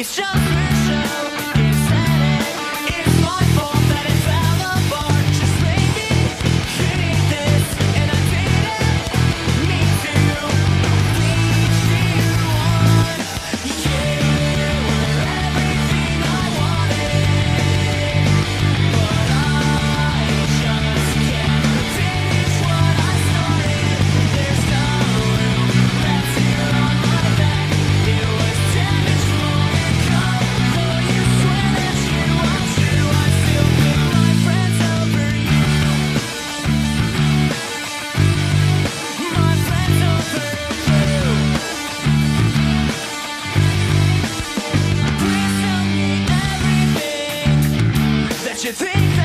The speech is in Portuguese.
It's just you think